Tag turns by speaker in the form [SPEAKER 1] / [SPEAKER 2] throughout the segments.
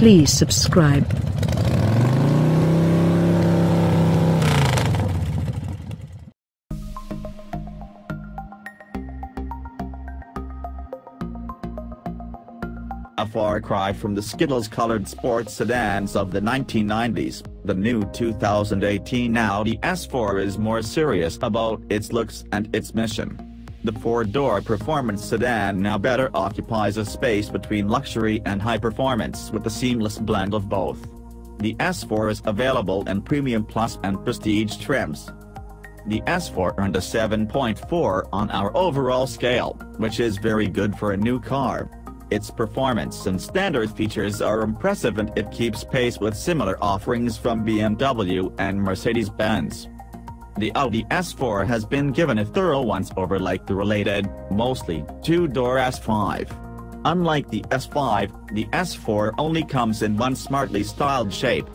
[SPEAKER 1] Please subscribe.
[SPEAKER 2] A far cry from the Skittles-colored sports sedans of the 1990s, the new 2018 Audi S4 is more serious about its looks and its mission. The four-door performance sedan now better occupies a space between luxury and high performance with a seamless blend of both. The S4 is available in Premium Plus and Prestige trims. The S4 earned a 7.4 on our overall scale, which is very good for a new car. Its performance and standard features are impressive and it keeps pace with similar offerings from BMW and Mercedes-Benz. The Audi S4 has been given a thorough once-over like the related, mostly, two-door S5. Unlike the S5, the S4 only comes in one smartly styled shape.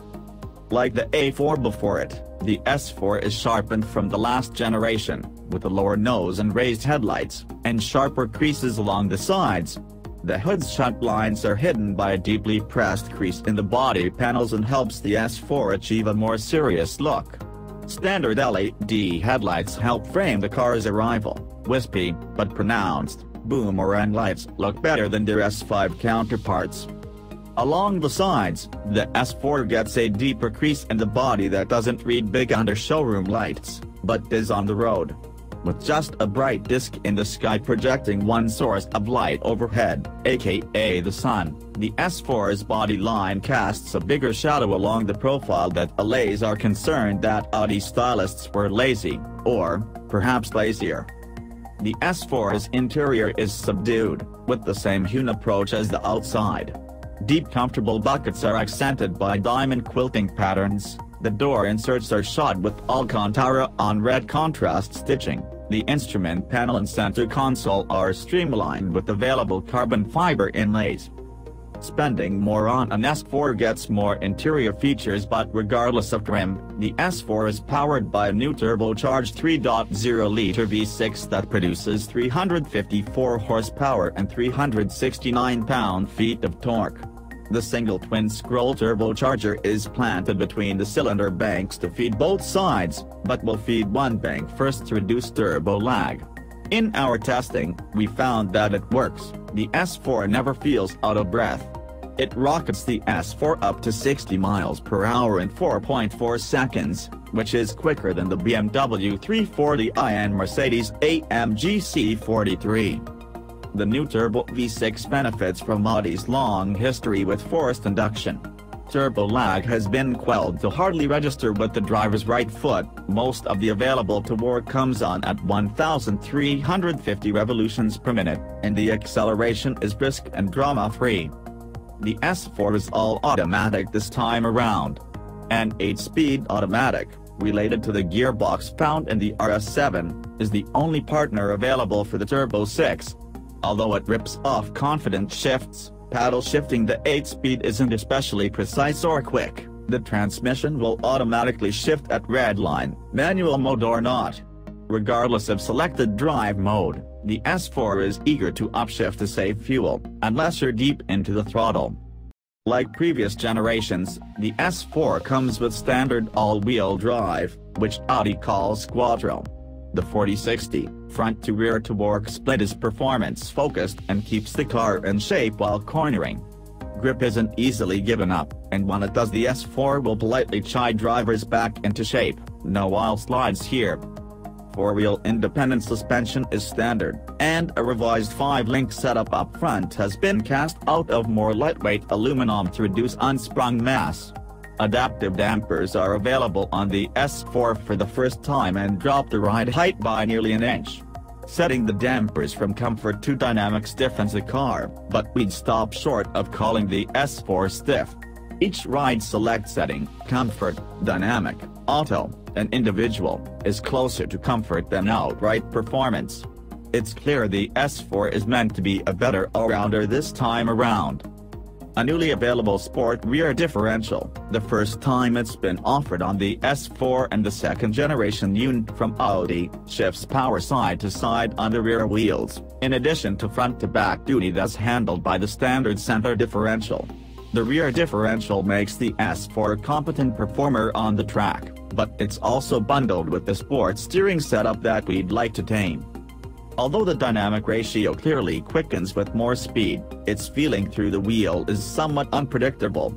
[SPEAKER 2] Like the A4 before it, the S4 is sharpened from the last generation, with a lower nose and raised headlights, and sharper creases along the sides, the hood's shunt blinds are hidden by a deeply pressed crease in the body panels and helps the S4 achieve a more serious look. Standard LED headlights help frame the car's arrival. Wispy, but pronounced, boomerang lights look better than their S5 counterparts. Along the sides, the S4 gets a deeper crease in the body that doesn't read big under showroom lights, but is on the road with just a bright disk in the sky projecting one source of light overhead, aka the sun, the S4's body line casts a bigger shadow along the profile that allays are concerned that Audi stylists were lazy, or, perhaps lazier. The S4's interior is subdued, with the same hewn approach as the outside. Deep comfortable buckets are accented by diamond quilting patterns, the door inserts are shot with Alcantara on red contrast stitching. The instrument panel and center console are streamlined with available carbon fiber inlays. Spending more on an S4 gets more interior features but regardless of trim, the S4 is powered by a new turbocharged 3.0-liter V6 that produces 354 horsepower and 369 pound-feet of torque. The single twin-scroll turbocharger is planted between the cylinder banks to feed both sides, but will feed one bank first to reduce turbo lag. In our testing, we found that it works, the S4 never feels out of breath. It rockets the S4 up to 60 miles per hour in 4.4 seconds, which is quicker than the BMW 340i and Mercedes AMG C43. The new Turbo V6 benefits from Audi's long history with forced induction. Turbo lag has been quelled to hardly register with the driver's right foot, most of the available torque comes on at 1,350 revolutions per minute, and the acceleration is brisk and drama-free. The S4 is all automatic this time around. An 8-speed automatic, related to the gearbox found in the RS7, is the only partner available for the Turbo 6, Although it rips off confident shifts, paddle shifting the 8-speed isn't especially precise or quick. The transmission will automatically shift at redline, manual mode or not. Regardless of selected drive mode, the S4 is eager to upshift to save fuel, unless you're deep into the throttle. Like previous generations, the S4 comes with standard all-wheel drive, which Audi calls Quattro. The 4060 front-to-rear torque split is performance-focused and keeps the car in shape while cornering. Grip isn't easily given up, and when it does the S4 will politely chide drivers back into shape, no wild slides here. Four-wheel independent suspension is standard, and a revised 5-link setup up front has been cast out of more lightweight aluminum to reduce unsprung mass. Adaptive dampers are available on the S4 for the first time and drop the ride height by nearly an inch. Setting the dampers from comfort to dynamic stiffens the car, but we'd stop short of calling the S4 stiff. Each ride select setting, comfort, dynamic, auto, and individual, is closer to comfort than outright performance. It's clear the S4 is meant to be a better all-rounder this time around a newly available sport rear differential, the first time it's been offered on the S4 and the second generation unit from Audi, shifts power side to side on the rear wheels, in addition to front-to-back duty that's handled by the standard center differential. The rear differential makes the S4 a competent performer on the track, but it's also bundled with the sport steering setup that we'd like to tame. Although the dynamic ratio clearly quickens with more speed, its feeling through the wheel is somewhat unpredictable.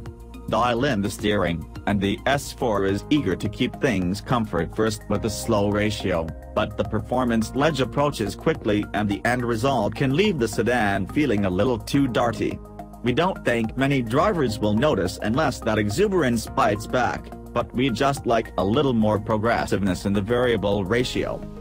[SPEAKER 2] Dial in the steering, and the S4 is eager to keep things comfort first with a slow ratio, but the performance ledge approaches quickly and the end result can leave the sedan feeling a little too darty. We don't think many drivers will notice unless that exuberance bites back, but we just like a little more progressiveness in the variable ratio.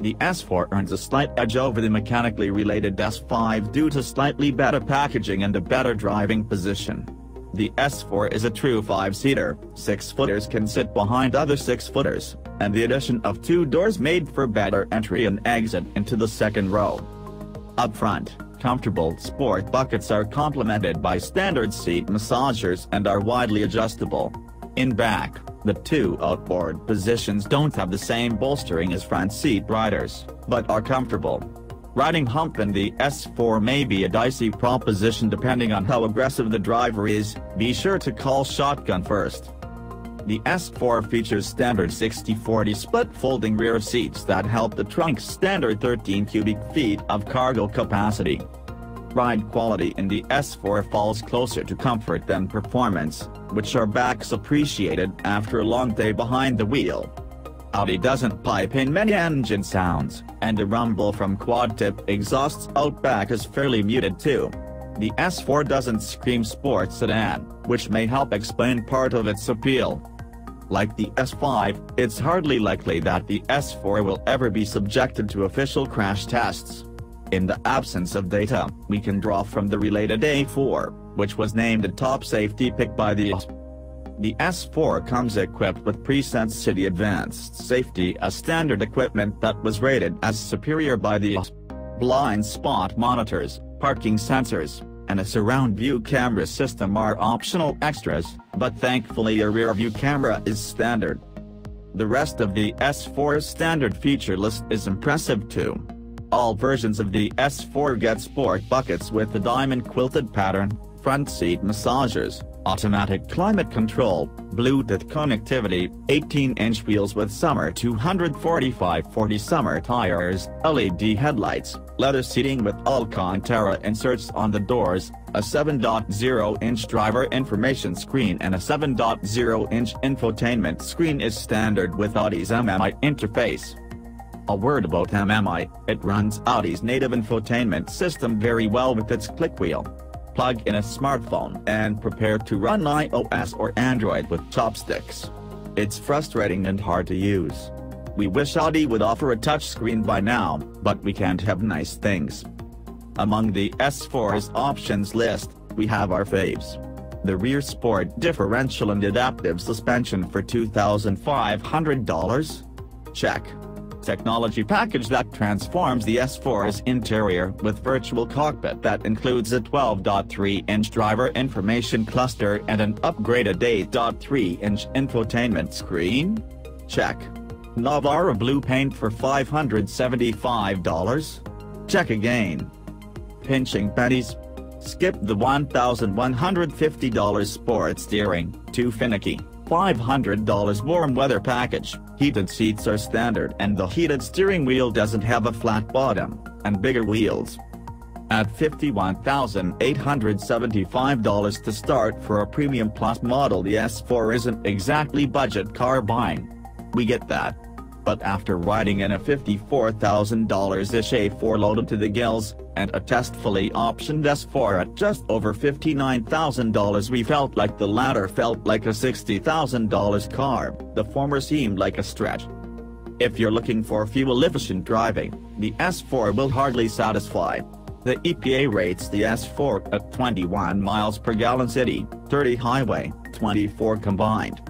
[SPEAKER 2] The S4 earns a slight edge over the mechanically related S5 due to slightly better packaging and a better driving position. The S4 is a true 5-seater, 6-footers can sit behind other 6-footers, and the addition of two doors made for better entry and exit into the second row. Up front, comfortable sport buckets are complemented by standard seat massagers and are widely adjustable. In back, the two outboard positions don't have the same bolstering as front seat riders, but are comfortable. Riding hump in the S4 may be a dicey proposition depending on how aggressive the driver is, be sure to call shotgun first. The S4 features standard 60-40 split folding rear seats that help the trunk's standard 13 cubic feet of cargo capacity ride quality in the S4 falls closer to comfort than performance, which our backs appreciated after a long day behind the wheel. Audi doesn't pipe in many engine sounds, and the rumble from quad-tip exhausts out back is fairly muted too. The S4 doesn't scream sports sedan, which may help explain part of its appeal. Like the S5, it's hardly likely that the S4 will ever be subjected to official crash tests. In the absence of data, we can draw from the related A4, which was named a top safety pick by the The S4 comes equipped with Presense City Advanced Safety a standard equipment that was rated as superior by the Blind spot monitors, parking sensors, and a surround view camera system are optional extras, but thankfully a rear view camera is standard. The rest of the S4's standard feature list is impressive too. All versions of the S4 get sport buckets with the diamond quilted pattern, front seat massagers, automatic climate control, Bluetooth connectivity, 18-inch wheels with summer 245-40 summer tires, LED headlights, leather seating with Alcantara inserts on the doors, a 7.0-inch driver information screen and a 7.0-inch infotainment screen is standard with Audi's MMI interface. A word about MMI, it runs Audi's native infotainment system very well with its click wheel. Plug in a smartphone and prepare to run iOS or Android with chopsticks. It's frustrating and hard to use. We wish Audi would offer a touchscreen by now, but we can't have nice things. Among the S4's options list, we have our faves. The rear sport differential and adaptive suspension for $2,500? Check technology package that transforms the S4's interior with virtual cockpit that includes a 12.3-inch driver information cluster and an upgraded 8.3-inch infotainment screen? Check. Navarra blue paint for $575? Check again. Pinching pennies? Skip the $1,150 sport steering, too finicky. $500 warm weather package, heated seats are standard and the heated steering wheel doesn't have a flat bottom, and bigger wheels. At $51,875 to start for a Premium Plus model the S4 isn't exactly budget car buying. We get that. But after riding in a $54,000-ish A4 loaded to the gills, and a testfully optioned S4 at just over $59,000 we felt like the latter felt like a $60,000 car, the former seemed like a stretch. If you're looking for fuel-efficient driving, the S4 will hardly satisfy. The EPA rates the S4 at 21 miles per gallon city, 30 highway, 24 combined.